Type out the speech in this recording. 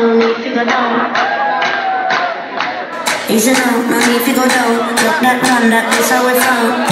go down. Easy now, money if you go down. Look that man, that is how we found.